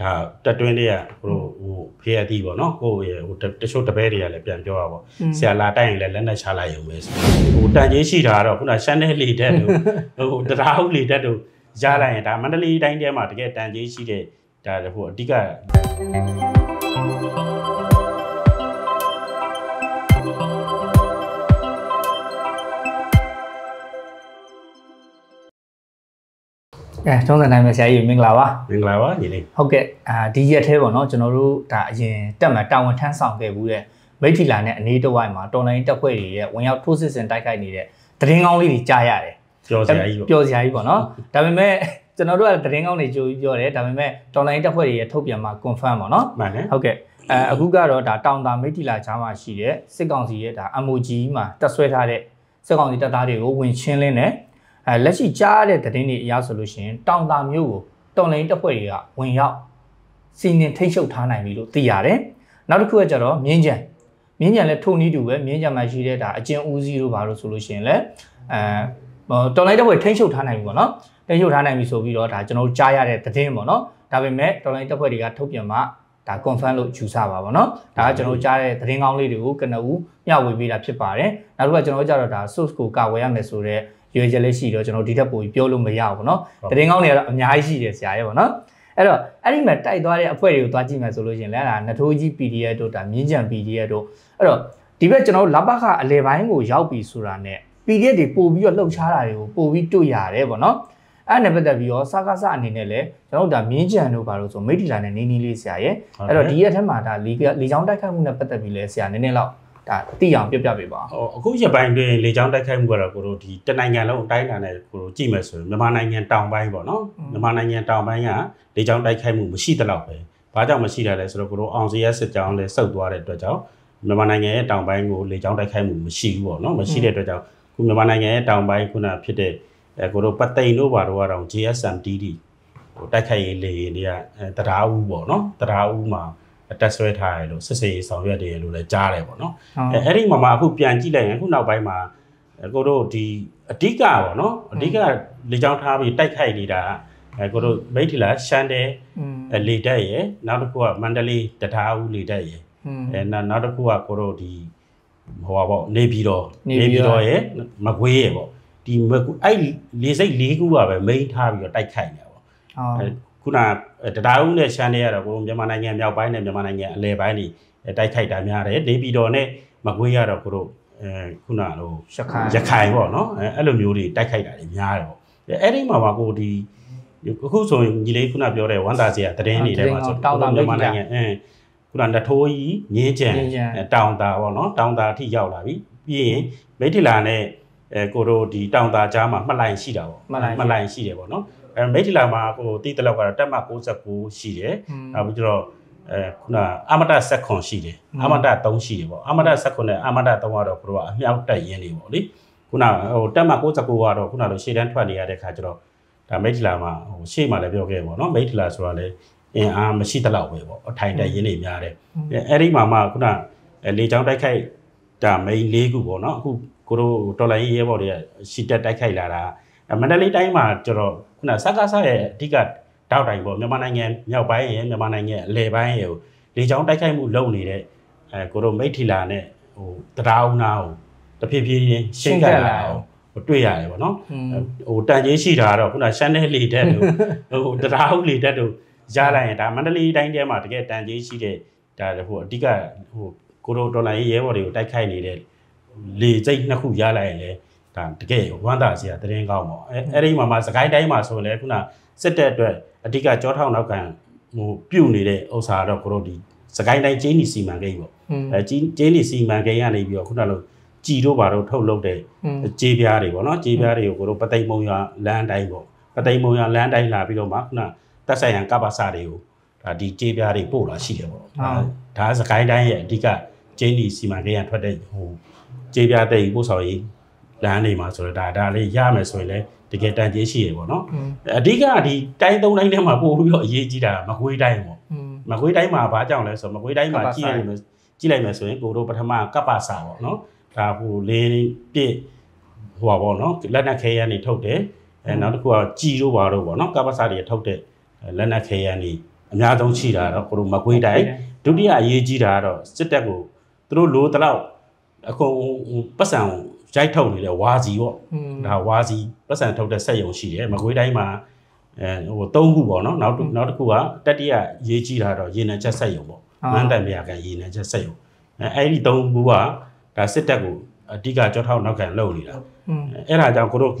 ဒါတက်တွင်းလေးကဟိုဟိုဖေးရသည်ပေါ့နော်ကိုယ့်ရဲ့ဟိုတချို့တပည့်တွေကလည်းပြန်ပြောတာပေါ့ဆရာလာတိုက်ရင်လည်းလက်နဲ့ချလိုက်ရုံပဲဆိုဟိုတန်ကြီးရှိတာကတော့ခုနရှမ်းနယ်လေတက်တို့ဟိုတရားဟုတ်လေတက်တို့ရလိုက်ရင်ဒါမန္တလေးတိုင်းထဲမှာတကယ်တန်ကြီးရှိတဲ့ဒါဟိုအဓိက အဲထုံးစံတိုင်းပဲဆရာကြီးမင်္ဂလာပါမင်္ဂလာပါညီလေးဟုတ်ကဲ့အာဒီရက်သေးပေါ့နော်ကျွန်တော်တို့ဒါအရင်တက်မှာတာဝန်ထမ်းဆောင်ခဲ့ဘူးတဲ့မိထီလာနဲ့အနေတဝိုင်းမှာတော်လိုင်းတက်ဖွဲ့တွေရဲ့ဝင်ရောက်ထိုးစစ်ဆင်တိုက်ခိုက်နေတဲ့တရင်ကောင်းလေးတွေကြားရတယ်ပျော်စရာကြီးပေါ့ပျော်စရာကြီးပေါ့နော်ဒါပေမဲ့ကျွန်တော်တို့ကတရင်ကောင်းတွေကြိုပြီးပြောတယ်ဒါပေမဲ့တော်လိုင်းတက်ဖွဲ့တွေရဲ့ထုတ်ပြန်မှာ confirm ပေါ့နော်မှန်တယ်ဟုတ်ကဲ့အဲအခုကတော့ဒါတောင်တာမိထီလာချားမှာရှိတဲ့စစ်ကောင်စီရဲ့ဒါ MOG မှာတက်ဆွဲထားတဲ့စစ်ကောင်စီတပ်သားတွေကိုဝင်ချင်းလင်းတယ် အဲလက်ရှိကြားရတဲ့သတင်းတွေအရဆိုလို့ရှိရင်တောင်တာမျိုးကိုတုံလိန်တပ်ဖွဲ့တွေကဝင်ရောက်စီနင်ထိတ်ရှုပ်ထားနိုင်ပြီလို့သိရတယ်။နောက်တစ်ခုကကြတော့မြင်းကြံမြင်းကြံလည်းထုံနည်းတူပဲမြင်းကြံမှာရှိတဲ့ဒါအကျဉ်ဦးစီးတို့ဘာလို့ဆိုလို့ရှိရင်လည်းအဲတော်လိုက်တဲ့ဘွယ်ထိန်းချုပ်ထားနိုင်ပြီပေါ့နော်ထိန်းချုပ်ထားနိုင်ပြီဆိုပြီးတော့ဒါကျွန်တော်ကြားရတဲ့သတင်းပေါ့နော်ဒါပေမဲ့တော်လိုက်တဲ့ဘွယ်တွေကထုတ်ပြန်မှဒါ confirm လို့ယူဆပါပေါ့နော်ဒါကကျွန်တော်ကြားတဲ့သတင်းကောင်းလေးတွေကိုကနဦးမျှဝေပေးတာဖြစ်ပါတယ်နောက်တစ်ခုကကျွန်တော်ကြားတော့ဒါ source ကိုကာဝယ်ရမယ်ဆိုတော့ ရွေချက်လေးရှိတော့ကျွန်တော်ဒီထက်ပိုပြီးပြောလို့မရဘူးเนาะတရင်ကောင်းတွေကတော့အများကြီးရှိတယ်ဆရာရဲ့ပေါ့နော်အဲ့တော့အဲ့ဒီမှာတိုက်သွားတဲ့အဖွဲ့တွေကိုသွားကြည့်မယ်ဆိုလို့ရှိရင်လည်းဒါနထိုးကြီး PDF တို့ဒါမြင်းကြံ PDF တို့အဲ့တော့ဒီဘက်ကျွန်တော်တို့လပခအလဲပိုင်းကိုရောက်ပြီဆိုတာ ਨੇ PDF တွေပို့ပြီးတော့လှုပ်ရှားတာတွေကိုပို့ပြီးတွေ့ရတယ်ပေါ့နော်အဲ့နဲ့ပတ်သက်ပြီးတော့စကားစအနေနဲ့လည်းကျွန်တော်တို့ဒါမြင်းကြံတို့ဘာလို့ဆိုမိထီလာနဲ့နေနီးလေးဆရာရဲ့အဲ့တော့ဒီရက်ထဲမှာဒါလီလီချောင်းတိုက်ခိုက်မှုနဲ့ပတ်သက်ပြီးလဲဆရာနည်းနည်းတော့ ဒါသိအောင်ပြပြပေးပါဟောအခုရပိုင်းတွင်လေကြောင်းတိုက်ခိုက်မှုကတော့ကိုတို့ဒီတနိုင်ငံလုံးအတိုင်းအတာနဲ့ကိုတို့ကြည့်မယ်ဆိုရင်မြန်မာနိုင်ငံတောင်ပိုင်းပေါ့နော်မြန်မာနိုင်ငံတောင်ပိုင်းကလေကြောင်းတိုက်ခိုက်မှုမရှိသလောက်ပဲဘာကြောင့်မရှိတာလဲဆိုတော့ကိုတို့အောင်စရဲစစ်ကြောင်းလဲစုပ်သွားတဲ့အတွက်ကြောင့်မြန်မာနိုင်ငံရဲ့တောင်ပိုင်းကိုလေကြောင်းတိုက်ခိုက်မှုမရှိဘူးပေါ့နော်မရှိတဲ့အတွက်ကြောင့်ခုမြန်မာနိုင်ငံရဲ့တောင်ပိုင်းခုနဖြစ်တဲ့အဲကိုတို့ပတ်သိန်တို့ဘာတို့ကတော့ GSMDD ဟိုတိုက်ခိုက်ရေးလေရင်တွေကတရားဦးပေါ့နော်တရားဦးမှာ တက်ဆွဲထားရလို့စစ်စေးဆောင်ရွက်တယ်လို့လည်းကြားတယ်ပေါ့နော်အဲအဲ့ဒီမှာမှအခုပြန်ကြည့်လိုက်ရင်အခုနောက်ပိုင်းမှာကိုတို့ဒီအဓိကပေါ့နော်အဓိကလေကြောင်းထားပြီးတိုက်ခိုက်နေတာအဲကိုတို့မိထီလာရှမ်းတဲလေတက်ရယ်နောက်တစ်ခုကမန္တလေးတထားဦးလေတက်ရယ်အဲနောက်တစ်ခုကကိုတို့ဒီဟိုပါပေါ့နေပြည်တော်နေပြည်တော်ရယ်မကွေးရယ်ပေါ့ဒီအဲ့လေစိတ်၄ခုကပဲမိန်းထားပြီးတော့တိုက်ခိုက်နေတာပေါ့ ခုနတရားဦးနဲ့ရှမ်းတွေကတော့ကိုမြန်မာနိုင်ငံမြောက်ပိုင်းနဲ့မြန်မာနိုင်ငံအလယ်ပိုင်းတွေတိုက်ခိုက်တာများတယ်ဒေပြည်တော်နဲ့မကွေးရတော့ကိုတို့အဲခုနလိုရခိုင်ရခိုင်ပေါ့နော်အဲအဲ့လိုမျိုးတွေတိုက်ခိုက်တာတွေများတယ်ပေါ့အဲ့ဒီမှာပါကိုဒီအခုဆိုရင်ညီလေးခုနပြောတဲ့ဝမ်းသာစရာသတင်းတွေထဲမှာဆိုတောင်တာမြန်မာနိုင်ငံအဲခုနတထိုးကြီးငင်းချံတောင်တာပေါ့နော်တောင်တာအထိရောက်လာပြီပြီးရင်မိထီလာနဲ့အဲကိုတို့ဒီတောင်တာကြားမှာမှတ်လိုက်ရှိတာပေါ့မှတ်လိုက်ရှိတယ်ပေါ့နော် အဲမိထီလာမှာဟိုတိတလောက်ကတော့တက်မ69ရှိတယ်နောက်ပြီးတော့အဲခုနအမတဆက်ခွန်ရှိတယ်အမတ3ရှိတယ်ပေါ့အမတဆက်ခွန်နဲ့အမတ3ကတော့ဘုရားအမြောက်တက်ရင်းနေပေါ့လေခုနဟိုတက်မ69ကတော့ခုနလိုရှေ့တန်းထွက်နေရတဲ့ခါကျတော့ဒါမိထီလာမှာဟိုရှေ့မှာလည်းပြောခဲ့ပေါ့နော်မိထီလာဆိုတာလည်းအင်အားမရှိတလောက်ပဲပေါ့အထိုင်တက်ရင်းနေများတယ်အဲ့ဒီမှာမှခုနလေချောင်းတိုက်ခိုက်ဒါမိန်၄ခုပေါ့နော်အခုကိုတို့တော်လိုင်းရဲဘော်တွေကရှီတက်တိုက်ခိုက်လာတာ မန္တလေးတိုင်းမှာကျတော့ခုနစကားဆရဲ့အဓိကတောက်တိုင်ပေါ့မြန်မာနိုင်ငံမြောက်ပိုင်းရဲ့မြန်မာနိုင်ငံအလယ်ပိုင်းရဲ့လေချောင်းတိုက်ခိုက်မှုလုပ်နေတဲ့အဲကိုတို့မိထီလာနဲ့ဟိုတရားဦးနာကိုတဖြည်းဖြည်းချင်းရှင်းကပ်လာအောင်တွေ့ရတယ်ပေါ့နော်ဟိုတန်ကြီးရှိတာကတော့ခုနရှမ်းနယ်လေတက်တို့ဟိုတရားဦးလေတက်တို့ရလိုက်ရင်ဒါမန္တလေးတိုင်းထဲမှာတကယ်တန်ကြီးရှိတဲ့ဒါဟိုအဓိကဟိုကိုတို့ဒေါ်လာရေးရဲဘော်တွေကိုတိုက်ခိုက်နေတဲ့လေစိတ်နှစ်ခုရလိုက်ရင်လည်း ဒါတကယ်ဝမ်းသာစရာတရင်ကောင်းပေါ့အဲအဲ့ဒီမှာမှစကိုင်းတိုင်းမှာဆိုလည်းခုနစစ်တဲ့အတွက်အဓိကကြောထောက်နောက်ကန်ဟိုပြုတ်နေတဲ့ဥစ္စာတော့ကိုတို့ဒီစကိုင်းတိုင်းကျင်းနီစီမံကိန်းပေါ့အဲကျင်းကျင်းနီစီမံကိန်းကနေပြီးတော့ခုနလိုကြည်တို့ဘာတို့ထုတ်လုပ်တဲ့ကြေးပြားတွေပေါ့နော်ကြေးပြားတွေကိုကိုတို့ပသိမ်မုံရလမ်းတိုင်းပေါ့ပသိမ်မုံရလမ်းတိုင်းလာပြီးတော့မှခုနတက်ဆိုင်ရန်ကပ္ပစာတွေကိုဒါဒီကြေးပြားတွေပို့လာရှိတယ်ပေါ့ဒါစကိုင်းတိုင်းရဲ့အဓိကကျင်းနီစီမံကိန်းကထွက်တဲ့ဟိုကြေးပြားတဲ့ပို့ဆောင်ရေး လမ်းတွေမှာဆိုတော့ဒါဒါလေးရမယ်ဆိုရင်လည်းတကယ်တန်ကြေးရှိရပေါ့နော်အဓိကဒီတိုင်းသုံးတိုင်းထဲမှာပို့ပြီးတော့အရေးကြီးတာမကွေးတိုင်းပေါ့မကွေးတိုင်းမှာဘာကြောင့်လဲဆိုတော့မကွေးတိုင်းမှာကြည့်ရမယ်ကြည့်လိုက်မယ်ဆိုရင်ကိုတို့ပထမကပ္ပစာပေါ့နော်ဒါဟိုလေးပြည့်ဟိုပါပေါ့နော်လက်နက်ခဲယမ်းတွေထုတ်တယ်အဲနောက်တစ်ခုကကြည်တို့ပါတော့ပေါ့နော်ကပ္ပစာတွေထုတ်တဲ့လက်နက်ခဲယမ်းတွေအများဆုံးရှိတာတော့ကိုတို့မကွေးတိုင်းဒုတိယအရေးကြီးတာကတော့စစ်တပ်ကိုသူတို့လိုတလောက်အခုပတ်စံ ရိုက်ထုတ်နေတဲ့ဝါစီပေါ့ဒါဝါစီပတ်စံထုတ်တဲ့စက်ရုံရှိတယ်မကွေးတိုင်းမှာအဲဟို၃ခုပေါ့နော်နောက်နောက်တစ်ခုကတတိယရေးကြီးတာတော့ရေနံချက်စက်ရုံပေါ့မန်းတန်မြာကန်ရေနံချက်စက်ရုံအဲအဲ့ဒီ၃ခုကဒါစစ်တပ်ကိုအဓိကကြောထောက်နောက်ခံလုပ်နေတာအဲ့ဒါကြောင့်ကိုတို့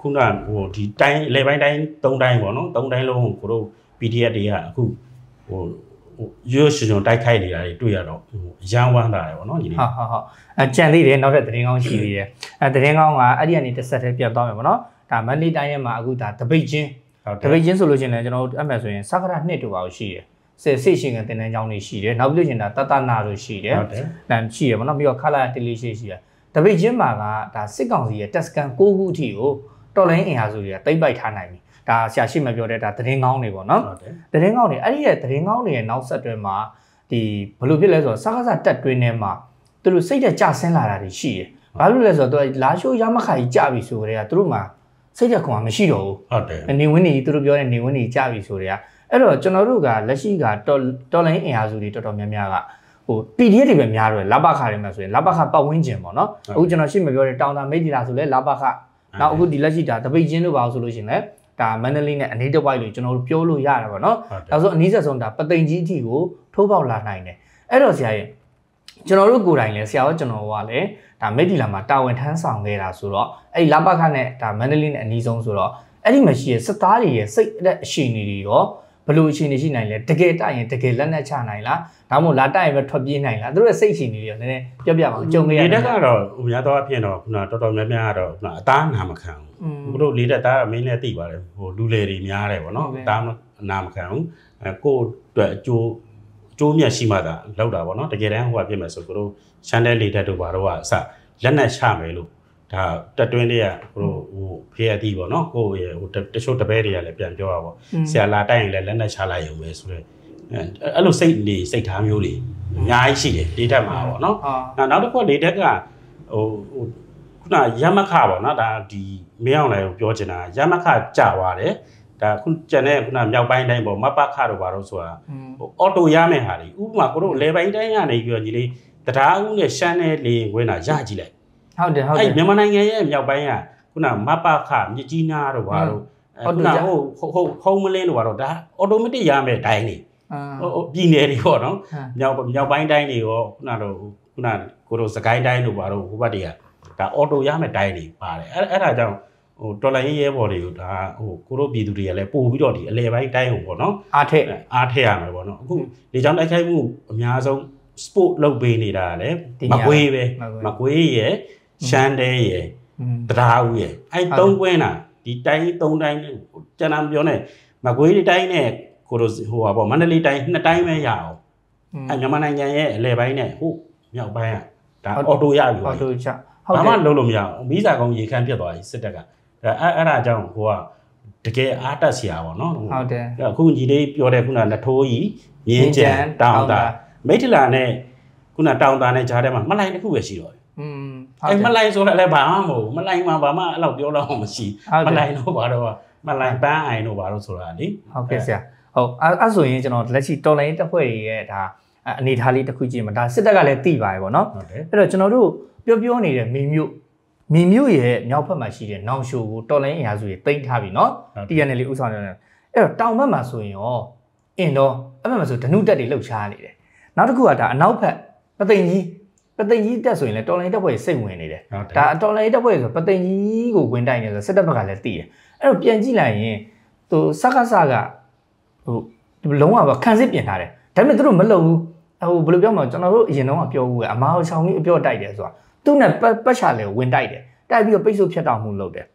ခုနဟိုဒီတိုင်းလေပိုင်းတိုင်း၃တိုင်းပေါ့နော်၃တိုင်းလုံးကိုတို့ PDF တွေကအခုဟို ရွှေရှင်ရှင်တိုက်ခိုက်နေတာတွေတွေ့ရတော့အရန်ဝမ်းတာတယ်ဗောနော်ညီလေးဟုတ်ဟုတ်ဟုတ်အကြံသေးတယ်နောက်ထပ်သတင်းကောင်းရှိသေးတယ်အဲသတင်းကောင်းကအဲ့ဒီကနေတစ်ဆက်တည်းပြတ်သွားမယ်ဗောနော်ဒါမန္တလေးတိုင်းရဲ့မှာအခုဒါတပိတ်ချင်းတပိတ်ချင်းဆိုလို့ရှိရင်လည်းကျွန်တော်တို့အမှန်ဆိုရင်စက္ကရာနှစ်တူပါရှိတယ်စေစိတ်ရှင်ကတင်တန်းကြောင်းတွေရှိတယ်နောက်ပြီးလို့ရှိရင်ဒါတတနာတို့ရှိတယ်ဟုတ်တယ်လမ်းရှိတယ်ဗောနော်ပြီးတော့ခလာတလီရှိရှိတယ်တပိတ်ချင်းမှာကဒါစစ်ကောင်စီရဲ့တက်စကန်6ခုအထိကိုတော်လိုင်းအင်အားစုတွေကတိမ့်ပိုက်ထားနိုင်ပြီ ဒါဆရာရှိမပြောတဲ့ဒါသတင်းကောင်းတွေပေါ့နော်သတင်းကောင်းတွေအဲ့ဒီရဲ့သတင်းကောင်းတွေရဲ့နောက်ဆက်တွဲမှာဒီဘယ်လိုဖြစ်လဲဆိုတော့စကားစတက်တွင်းထဲမှာသူတို့စိတ်တက်ကြဆင်းလာတာတွေရှိတယ်ဘာလို့လဲဆိုတော့သူလာရှိုးရမခါကြီးကြပြီဆိုကြတဲ့ကသူတို့မှာစိတ်တက်ခွန်မရှိတော့ဘူးဟုတ်တယ်နေဝင်းနေသူတို့ပြောတဲ့နေဝင်းနေကြပြီဆိုတဲ့ကအဲ့တော့ကျွန်တော်တို့ကလက်ရှိကတော်တော်လိုင်းအင်အားစုတွေတော်တော်များများကဟို PDF တွေပဲများတော့လဘခတွေမှာဆိုရင်လဘခပတ်ဝန်းကျင်ပေါ့နော်အခုကျွန်တော်ရှင်းမပြောတဲ့တောင်တာမိတ်ဒီလာဆိုလဲလဘခနောက်အခုဒီလက်ရှိဒါတပိတ်ချင်းလို့ပါဆိုလို့ရှိရင်လည်း ဒါမန္တလေးနဲ့အနီးတစ်ဝိုက်လို့ကျွန်တော်တို့ပြောလို့ရတာပေါ့နော်ဒါဆိုအနီးဆက်ဆုံးဒါပသိမ်ကြီးအထိကိုထိုးပေါက်လာနိုင်တယ်အဲ့တော့ဆရာရဲ့ကျွန်တော်တို့ကိုယ်တိုင်လည်းဆရာရောကျွန်တော်ကလည်းဒါမိတ်ဒီလာမှာတာဝန်ထမ်းဆောင်ခဲ့တာဆိုတော့အဲ့ဒီလပခနဲ့ဒါမန္တလေးနဲ့အနီးဆုံးဆိုတော့အဲ့ဒီမှာရှိရဲ့စစ်သားတွေရဲ့စိတ်အရှိနေတွေရော ဘလို့အခြေအနေရှိနိုင်လဲတကယ်တိုက်ရင်တကယ်လက်နက်ချနိုင်လားဒါမှမဟုတ်လာတိုက်ရင်ပဲထွက်ပြေးနိုင်လားသူတို့ရဲ့စိတ်အခြေအနေတွေရောနည်းနည်းပြောပြပါဦးကြုံခဲ့ရတယ်လေတက်ကတော့ဟိုများတော့အဖြစ်တော့ခုနတော်တော်များများကတော့ခုနအသားနာမခံဘူးဘုတို့လေတက်သားအမင်းလည်းသိပါတယ်ဟိုလူလေတွေများတယ်ဗောနော်အသားနာမခံဘူးအဲကိုယ့်အတွက်အကျိုးအကျိုးမြတ်ရှိမှသာလောက်တာဗောနော်တကယ်တမ်းဟိုကပြင်မယ်ဆိုကိုတို့ရှမ်းတဲ့လေတက်တို့ဘာတော့ကအစလက်နက်ချမယ်လို့ ဒါတက်တွင်းတွေကဟိုဟိုဖေးအတီးပေါ့နော်ကိုယ့်ရဲ့ဟိုတချို့တပည့်တွေကလည်းပြန်ပြောတာပေါ့ဆရာလာတိုက်ရင်လည်းလက်နက်ချလိုက်ရုံပဲဆိုတော့အဲ့လိုစိတ်နေစိတ်ထားမျိုးတွေအများကြီးရှိတယ်လေတက်မှာပေါ့နော်နောက်တစ်ခုလေတက်ကဟိုဟိုခုနရမခပေါ့နော်ဒါဒီမင်းအောင်လည်းပြောချင်တာရမခကြာသွားတယ်ဒါခုကျန်တဲ့ခုနမြောက်ပိုင်းတိုင်းပေါ့မပခတော့ဘာလို့ဆိုတာဟိုအော်တိုရမယ်ဟာဒီဥပမာကိုတို့လေပိုင်းတိုင်းကနေပြီးတော့ညီလေးတရားဦးနဲ့ရှမ်းနဲ့လေဝင်တာရကြည့်လိုက် ဟုတ်တယ်ဟုတ်တယ်အဲ့မြန်မာနိုင်ငံရဲ့မြောက်ပိုင်းကခုနမပခမြကြီးနာတို့ဘာလို့ခုနဟိုဟိုဟုံးမလင်းတို့ဘာလို့ဒါအော်တိုမက်တစ်ရမယ်ဒိုင်းနေဟိုပြည်နယ်တွေပေါ့နော်မြောက်မြောက်ပိုင်းတိုင်းတွေရောခုနတော့ခုနကိုတို့စကိုင်းတိုင်းတို့ဘာလို့ဟိုဘက်တွေကဒါအော်တိုရမယ်ဒိုင်းတွေပါတယ်အဲ့အဲ့ဒါကြောင့်ဟိုတော်လိုင်းရဲဘော်တွေကိုဒါဟိုကိုတို့ပြည်သူတွေကလည်းပို့ပြီးတော့ဒီအလဲပိုင်းတိုင်းဟိုပေါ့နော်အားထက်အားထက်ရမယ်ပေါ့နော်အခုဒီကြောင့်တိုက်ခိုက်မှုအများဆုံး sport လုပ်ပေးနေတာလည်းမကွေးပဲမကွေးရဲ့ ရှမ်းတဲရယ်တရားဦးရယ်အဲ့သုံးကွင်းတာဒီတိုင်းသုံးတိုင်းကျွန်တော်ပြောနေမကွေးတိုင်းနဲ့ကိုလိုဟိုပါပေါ့မန္တလေးတိုင်းနှစ်တိုင်းပဲရအောင်အဲ့မြန်မာနိုင်ငံရဲ့အလဲပိုင်းနဲ့ဟိုမြောက်ပိုင်းကဒါအော်တိုရပြီအော်တိုချဟုတ်တယ်ဘာမှလုံးလို့မရအောင်မိစာကောင်ရေခမ်းပြတ်သွားပြီစစ်တပ်ကအဲ့အဲ့ဒါကြောင့်ဟိုကတကယ်အားတက်စရာပေါ့နော်ဟုတ်တယ်အခုညီလေးပြောတဲ့ခုနနထိုးကြီးမြင်းကြံတောင်တာမိထလာနဲ့ခုနတောင်တာနဲ့ဂျားထဲမှာမလိုက်တစ်ခုပဲရှိတော့တယ်อืม အဲ့မလိုက်ဆိုလည်းဘာမှမဟုတ်မလိုက်မှဘာမှအဲ့လောက်ပြောတော့မရှိမလိုက်တော့ဘာတော့မလိုက်ပန်းအိုင်တော့ဘာလို့ဆိုတာလေဟုတ်ကဲ့ဆရာဟုတ်အဲ့ဆိုရင်ကျွန်တော်လက်ရှိတော်လိုင်းတပ်ဖွဲ့ရဲ့ဒါအနေထားလေးတစ်ခုကြည့်မှာဒါစစ်တပ်ကလည်းသိပါတယ်ဗောနော်အဲ့တော့ကျွန်တော်တို့ပြောပြောနေတဲ့မီမျိုးမီမျိုးရဲ့မြောက်ဘက်မှာရှိတဲ့နောင်ရှိုကိုတော်လိုင်းအရာစုတွေတိမ့်ထားပြီနော် TNL လေးဥဆောင်နေတယ်အဲ့တော့တောင်ဘက်မှာဆိုရင်ရောအင်းတော့အဲ့ဘက်မှာဆိုဒနုတက်တွေလှုပ်ရှားနေတယ်နောက်တစ်ခုကဒါအနောက်ဘက်ပသိမ်ကြီး ပသိမ်ကြီးတက်ဆိုရင်လည်းတော်လိုင်းတက်ဖွဲ့စိတ်ဝင်နေတယ်ဒါတော်လိုင်းတက်ဖွဲ့ဆိုပသိမ်ကြီးကိုဝင်တိုက်နေဆိုစစ်တပ်ဘက်ကလည်းသိတယ်အဲ့တော့ပြန်ကြည့်လိုက်ရင်သူစကားစကဟိုလုံးဝပဲခံစစ်ပြင်ထားတယ်ဒါပေမဲ့သူတို့မလုံဘူးဟိုဘယ်လိုပြောမလဲကျွန်တော်တို့အရင်တော့ပြောဘူးကအမားချောင်းကြီးအပြော့တိုက်တယ်ဆိုတာသူ့နဲ့ပတ်ချလေဝင်တိုက်တယ်တိုက်ပြီးတော့ပိတ်ဆို့ဖြတ်တောက်မှုလုပ်တယ်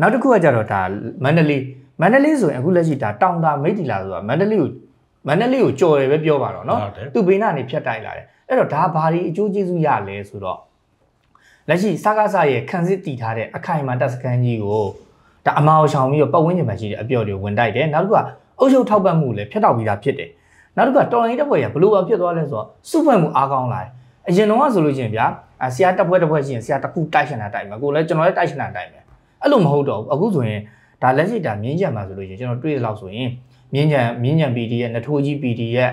နောက်တစ်ခုကကြတော့ဒါမန္တလေးမန္တလေးဆိုရင်အခုလက်ရှိဒါတောင်တာမိတ်တီလာဆိုတာမန္တလေးကိုမန္တလေးကိုကြော်တယ်ပဲပြောပါတော့နော်သူ့ဘေးနားနေဖြတ်တိုက်လာတယ် အဲ့တော့ဒါဘာဒီအကျိုးကျေးဇူးရလဲဆိုတော့လက်ရှိစကားစရဲ့ခံစစ်တည်ထားတဲ့အခိုင်အမာတပ်စခန်းကြီးကိုဒါအမာအောင်ဆောင်ပြီးတော့ပတ်ဝန်းကျင်မှာရှိတဲ့အပြော့တွေဝင်တိုက်တယ်နောက်တစ်ခုကအုပ်ချုပ်ထောက်ပံ့မှုလည်းဖျက်တောက်ပြီးသားဖြစ်တယ်နောက်တစ်ခုကတော်ရင်တပ်ဖွဲ့ရဘလို့ပါဖြစ်သွားလဲဆိုတော့စုဖွဲ့မှုအားကောင်းလာတယ်အရင်တော့ဆိုလို့ချင်းဗျာဆရာတပ်ဖွဲ့တစ်ဖွဲ့ချင်းဆရာတစ်ခုတိုက်ချင်တာတိုက်မယ်ကိုလည်းကျွန်တော်လည်းတိုက်ချင်တာတိုက်မယ်အဲ့လိုမဟုတ်တော့ဘူးအခုဆိုရင်ဒါလက်ရှိဒါမြင်းကြံမှာဆိုလို့ချင်းကျွန်တော်တွေ့ရလောက်ဆိုရင်မြင်းကြံမြင်းကြံ PD ရဲ့နထိုးကြီး PD ရဲ့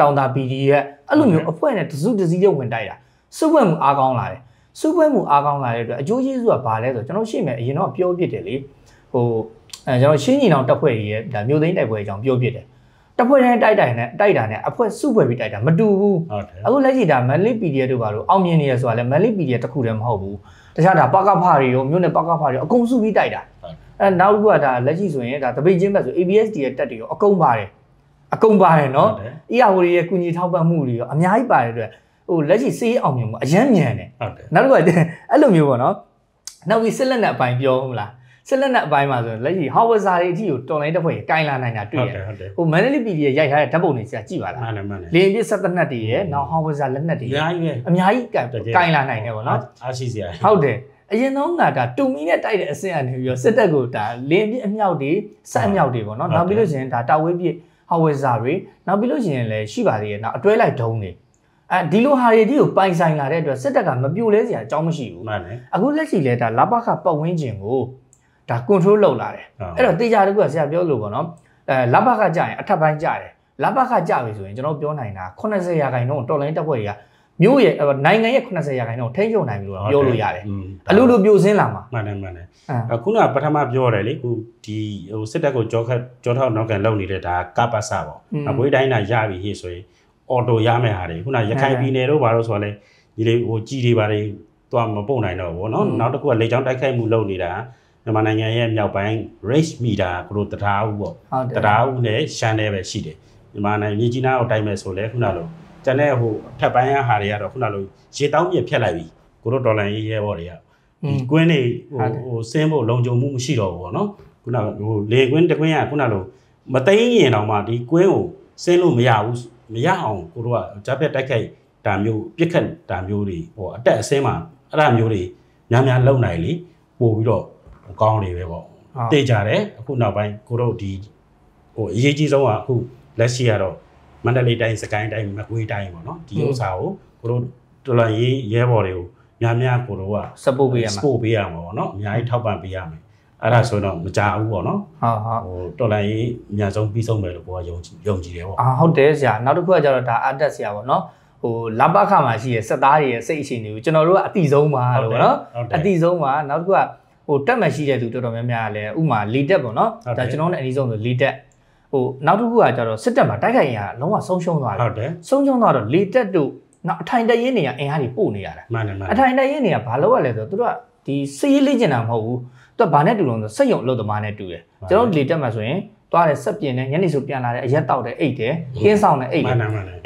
တောင်တာ PD ရဲ့အဲ့လိုမျိုးအဖွဲ့နဲ့တစုတစည်းရုပ်ဝင်တိုက်တာစုပွဲမှုအားကောင်းလာတယ်စုပွဲမှုအားကောင်းလာတဲ့အတွက်အကျိုးကျေးဇူးကဘာလဲဆိုတော့ကျွန်တော်ရှေ့မဲ့အရင်တော့ပြောပြတယ်လေဟိုအဲကျွန်တော်ရှင်းညီနောင်တက်ဖွဲ့ကြီးရဲ့ဒါမျိုးသိန်းတိုက်ပွဲအကြောင်းပြောပြတယ်တဖွဲ့တိုင်းတိုက်တိုင်နဲ့တိုက်တာနဲ့အဖွဲ့စုဖွဲ့ပြီးတိုက်တာမတူဘူးဟုတ်တယ်အခုလက်ရှိဒါမန်လေး PDF တို့ဘာလို့အောင်မြင်နေရဆိုတာလဲမန်လေး PDF တခုတည်းမဟုတ်ဘူးတခြားဒါပကဖတွေရောမြို့နယ်ပကဖတွေရောအကုန်စုပြီးတိုက်တာအဲနောက်တစ်ခုကဒါလက်ရှိဆိုရင်ဒါတပိတ်ချင်းဘက်ဆို ABSD ရဲ့တက်တွေရောအကုန်ပါတယ် အကုန်ပါတယ်နော်အီယာဝရီရဲ့ကုညီထောက်ပံ့မှုတွေရောအများကြီးပါတယ်အတွက်ဟိုလက်ရှိစေးအောင်မြင်မှုအရန်မြန်တယ်ဟုတ်တယ်နောက်တစ်ခုကအဲ့လိုမျိုးပေါ့နော်နောက်ပြီးစစ်လက်နဲ့အပိုင်းပြောမလားစစ်လက်နက်အပိုင်းမှာဆိုလက်ရှိဟောဝဇာတွေအထိကိုတော်လိုင်းတပ်ဖွဲ့ကြီးကင်လာနိုင်တာတွေ့ရတယ်ဟိုမန်နလီပီဒီရိုက်ထားတဲ့ဓာတ်ပုံတွေဆရာကြည့်ပါလားမှန်တယ်မှန်တယ်လေပြစ်ဆက်သက်နက်တွေရဲ့နောက်ဟောဝဇာလက်နက်တွေအများကြီးပဲအများကြီးကင်လာနိုင်တယ်ပေါ့နော်အားရှိစရာဟုတ်တယ်အရင်တော့ကဒါတူမီနဲ့တိုက်တဲ့အဆင့်အနေပြီးတော့စစ်တပ်ကိုဒါလင်းပြအမြောက်တွေစက်အမြောက်တွေပေါ့နော်နောက်ပြီးလို့ရှိရင်ဒါတာဝေးပြ ဟောဝဇာတွေနောက်ပြီးလို့ရှိရင်လည်းရှိပါသေးတယ်နောက်အတွဲလိုက်ဒုံးတွေအဲဒီလိုဟာတွေဒီကိုပိုင်ဆိုင်လာတဲ့အတွက်စစ်တပ်ကမပြိုလဲစရာအကြောင်းမရှိဘူးမှန်တယ်အခုလက်ရှိလဲဒါလပခပတ်ဝန်းကျင်ကိုဒါ control လုပ်လာတယ်အဲ့တော့တေချာတကူကဆရာပြောလို့ပေါ့နော်အဲလဘခကြရင်အထက်ပိုင်းကြတယ်လဘခကြပြီဆိုရင်ကျွန်တော်ပြောနိုင်တာ80ရာခိုင်နှုန်းတော်လိုင်းတက်ဖွဲ့တွေက မြို့ရဲ့နိုင်ငံရဲ့80ရာခိုင်နှုန်းထိန်းချုပ်နိုင်ပြီလို့ပြောလို့ရတယ်အလိုလိုပြိုစင်းလာမှာမှန်တယ်မှန်တယ်အခုနကပထမပြောရတယ်လေခုဒီဟိုစစ်တပ်ကိုကြောခတ်ကြောထောက်နောက်ကန်လုပ်နေတဲ့ဒါကပ္ပစပေါ့အပွေးတိုင်းတာရပြီဟေ့ဆိုရင်အော်တိုရမယ့်ဟာတွေခုနရခိုင်ပြည်နယ်တို့ဘာလို့ဆိုတော့လေဒီလေဟိုကြီးတွေဘာတွေတော့မပုံနိုင်တော့ဘူးเนาะနောက်တစ်ခုကလေချောင်းတိုက်ခိုက်မှုလုပ်နေတာမြန်မာနိုင်ငံရဲ့မြောက်ပိုင်း race meter ကလို့တရားဦးပေါ့တရားဦးနဲ့ရှမ်းနယ်ပဲရှိတယ်မြန်မာနိုင်ငံမြေကြီးနားကိုတိုက်မဲ့ဆိုလဲခုနလို ကျန်တဲ့ဟိုထပ်ပိုင်းဟာတွေကတော့ခုနလိုရေတောင်းပြဖြတ်လိုက်ပြီကိုတို့ဒေါ်လာရေးရဲဘော်တွေကဒီကွင်းတွေဟိုဟိုစင်းဖို့လုံခြုံမှုမရှိတော့ဘူးပေါ့နော်ခုနဟိုလေကွင်းတကွင်းကခုနလိုမသိရင်ရင်တော့မှဒီကွင်းကိုစင်းလို့မရဘူးမရအောင်ကိုတို့ကဂျာပက်တိုက်ခိုက်တာမျိုးပြစ်ခတ်တာမျိုးတွေဟိုအတက်အစင်းမှာအဲ့ဒါမျိုးတွေများများလုံနိုင်လေပို့ပြီးတော့ကောင်းနေပဲပေါ့သိကြတယ်အခုနောက်ပိုင်းကိုတို့ဒီဟိုအရေးကြီးဆုံးကအခုလက်ရှိကတော့ မန္တလေးတိုင်းစကိုင်းတိုင်းမကွေးတိုင်းပေါ့နော်ဒီဥစ္စာကိုကိုတို့တော်လရေးရဲဘော်တွေကိုများများကိုတို့က support ပေးရမှာ support ပေးရမှာပေါ့နော်အများကြီးထောက်ပံ့ပေးရမယ်အဲ့ဒါဆိုတော့မကြဘူးပေါ့နော်ဟုတ်ဟုတ်ဟိုတော်လိုင်းရေးအများဆုံးပြီးဆုံးမယ်လို့ကိုကယုံယုံကြည်တယ်ပေါ့အာဟုတ်တယ်ဆရာနောက်တစ်ခုကကျတော့ဒါအတက်ဆရာပေါ့နော်ဟိုလဘခမှာရှိရဲ့စက်သားတွေရဲ့စိတ်အရှင်တွေကိုကျွန်တော်တို့ကအတိဆုံးပါလို့ပေါ့နော်အတိဆုံးပါနောက်တစ်ခုကဟိုတက်မှရှိတဲ့သူတော်တော်များများလည်းဥမာလီတက်ပေါ့နော်ဒါကျွန်တော်နဲ့အနည်းဆုံးဆိုလီတက် ဟိုနောက်တစ်ခုကကျတော့စစ်တပ်မှာတိုက်ခိုက်ရင်ကလုံးဝဆုံးရှုံးသွားတယ်ဟုတ်တယ်ဆုံးရှုံးသွားတော့လီတက်တို့နောက်အထိုင်တရင်နေရအင်အားတွေပို့နေရတာမှန်တယ်မှန်တယ်အထိုင်တရင်နေရဘာလို့ရလဲဆိုတော့သူတို့ကဒီစည်ရေးလေ့ကျင့်တာမဟုတ်ဘူးသူကဘာနဲ့တူလို့ဆိုစက်ရုံအလုပ်သမားနဲ့တူတယ်ကျွန်တော်လီတက်မှာဆိုရင်သွားတယ်ဆက်ပြင်းတယ်ညနေဆိုပြန်လာတယ်အရက်တောက်တယ်အိတ်တယ်ခင်းဆောင်တယ်အိတ်တယ်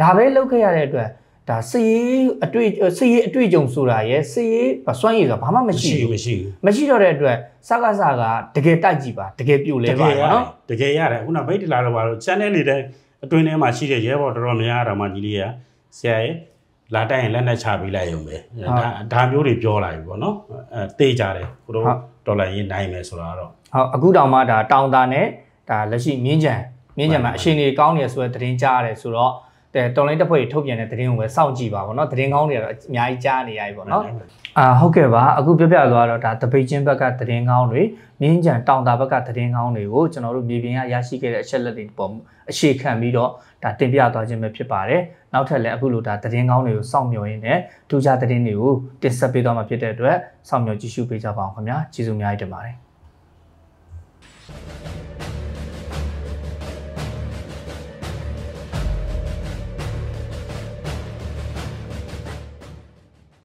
ဒါပဲလုပ်ခဲ့ရတဲ့အတွက် ဒါစည်ရေးအတွေ့စည်ရေးအတွေ့အကြုံဆိုတာရယ်စည်ရေးစွမ်းရည်ဆိုတာဘာမှမရှိဘူးမရှိဘူးမရှိတော့တဲ့အတွက်စကားစကားတကယ်တိုက်ကြည့်ပါတကယ်ပြိုလဲပါနော်တကယ်ရတယ်ခုနဗိတ်တလာတော့ပါတော့ channel လေးတဲ့အတွင်းထဲမှာရှိတဲ့ရဲဘော်တော်တော်များများတော့မှကြီးလေးရဆရာရဲ့လာတိုက်ရင်လက်နဲ့ချပေးလိုက်ရုံပဲဒါဒါမျိုးတွေပြောလာပြီပေါ့နော်အဲတေးကြတယ်ကိုတို့ဒေါ်လာရင်းနိုင်မယ်ဆိုတာတော့ဟုတ်အခုတောင်မှဒါတောင်တာနဲ့ဒါလက်ရှိမြင်းကြံမြင်းကြံမှာအချိန်ကြီးကောင်းနေဆိုတဲ့သတင်းကြားရတယ်ဆိုတော့ တဲ့တော်လိုင်းတပ်ဖွဲ့ထုတ်ပြန်တဲ့သတင်းကိုပဲစောင့်ကြည့်ပါဘောเนาะသတင်းကောင်းတွေကတော့အများကြီးကြားနေရပြီပေါ့เนาะအာဟုတ်ကဲ့ပါအခုပြပြသွားတော့ဒါတပိတ်ချင်းဘက်ကသတင်းကောင်းတွေမြင်းကြံတောင်တာဘက်ကသတင်းကောင်းတွေကိုကျွန်တော်တို့မြေပြင်ကရရှိခဲ့တဲ့အချက်လက်တွေပေါ်အခြေခံပြီးတော့ဒါတင်ပြသွားခြင်းပဲဖြစ်ပါတယ်နောက်ထပ်လည်းအခုလိုဒါသတင်းကောင်းတွေကိုစောင့်မျှော်ရင်းနဲ့ထူးခြားသတင်းတွေကိုတင်ဆက်ပေးသွားမှာဖြစ်တဲ့အတွက်စောင့်မျှော်ကြည့်ရှုပေးကြပါအောင်ခင်ဗျာကျေးဇူးအများကြီးတင်ပါတယ်